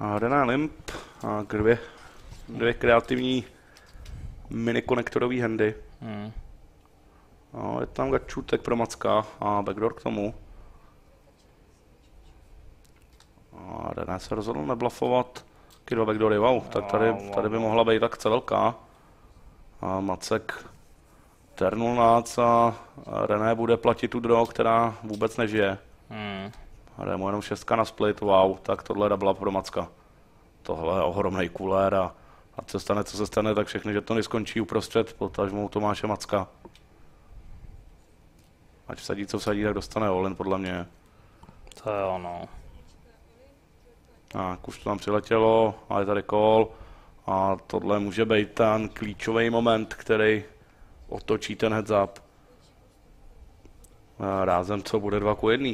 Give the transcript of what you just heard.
A na limp. A dvě, dvě kreativní mini konektorové handy. Hmm. No, je tam gačůtek pro Macka a backdoor k tomu. A René se rozhodl neblafovat. Taky dva backdoory, wow, tak tady, tady by mohla být akce velká. A Macek ternul nác a René bude platit tu draw, která vůbec nežije. Hmm. A jde mu jenom šestka na split, wow, tak tohle double pro Macka. Tohle je ohromný kulér a, a co stane, co se stane, tak všechny žetony skončí uprostřed potažmou Tomáše Macka. Ať vsadí, co vsadí, tak dostane all podle mě. To je ono. Tak, už to tam přiletělo, a je tady call. A tohle může být ten klíčový moment, který otočí ten heads up. A rázem co bude 2 ku 1.